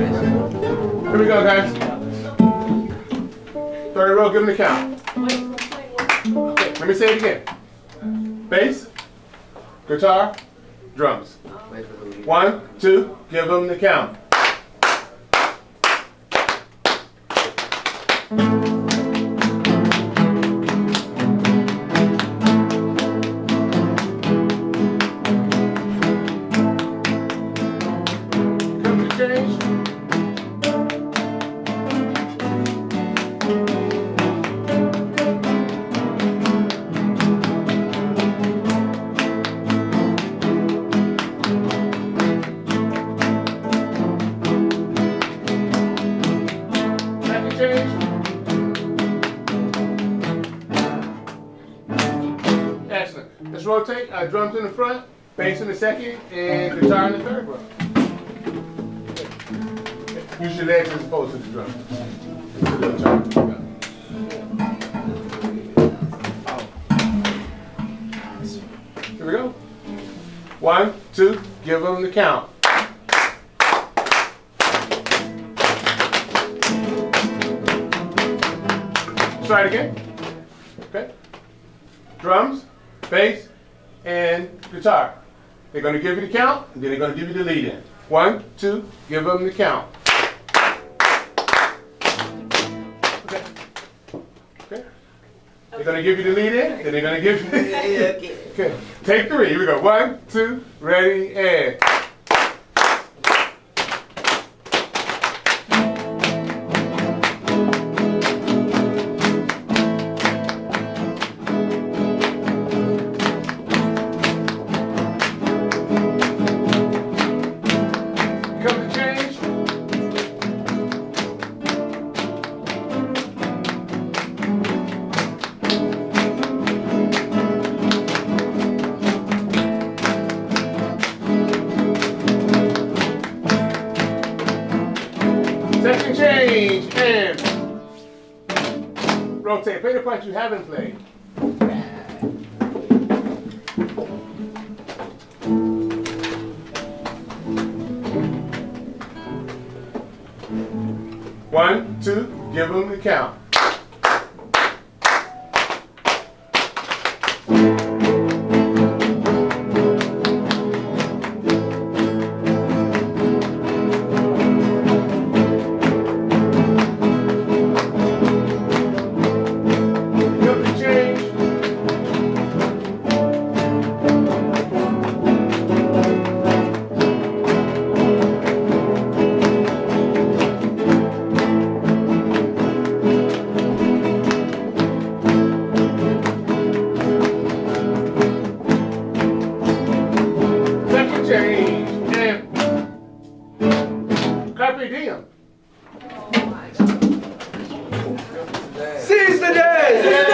Here we go, guys. Third row, give them the count. Okay, let me say it again. Bass, guitar, drums. One, two, give them the count. Let's rotate. Uh, drums in the front, bass in the second, and guitar in the third row. Use your legs as opposed to the drum. It's a little turn. Here we go. One, two, give them the count. Try it again. Okay. Drums, bass, and guitar. They're going to give you the count, and then they're going to give you the lead in. One, two, give them the count. Okay. Okay. They're going to give you the lead in, then they're going to give you the. Okay. Take three. Here we go. One, two, ready, and. Second change and rotate. Play the part you haven't played. One, two, give them the count. Carpe diem. Seize the day!